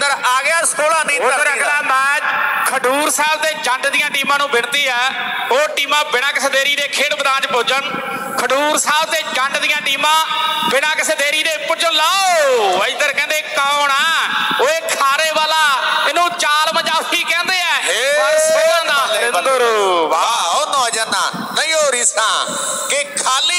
ਅੰਦਰ ਆ ਗਿਆ 16 ਨਹੀਂ ਉਧਰ ਅਗਲਾ ਮੈਚ ਖਡੂਰ ਸਾਹਿਬ ਦੇ ਜੱਟ ਦੀਆਂ ਟੀਮਾਂ ਨੂੰ ਬਿਣਤੀ ਹੈ। ਉਹ ਟੀਮਾਂ ਬਿਨਾਂ ਕਿਸੇ ਦੇਰੀ ਦੇ ਖੇਡ ਮੈਦਾਨ 'ਚ ਪਹੁੰਚਣ ਖਡੂਰ ਸਾਹਿਬ ਦੇ ਜੱਟ ਦੀਆਂ ਟੀਮਾਂ ਬਿਨਾਂ ਕਿਸੇ ਦੇਰੀ ਦੇ ਪੁੱਜੋ ਲਾਓ ਇਧਰ ਕਹਿੰਦੇ ਕੌਣ ਆ? ਉਹ ਓਏ ਖਾਰੇ ਵਾਲਾ ਇਹਨੂੰ ਚਾਲ ਮਜਾਫੀ ਕਹਿੰਦੇ ਆ। ਪਰ ਸੋਹਣਾ ਦਾ। ਵਾਹ ਉਹ ਨੌਜਵਾਨਾਂ ਨਹੀਂ ਹੋ ਰੀਸਾਂ ਕਿ ਖਾਲੀ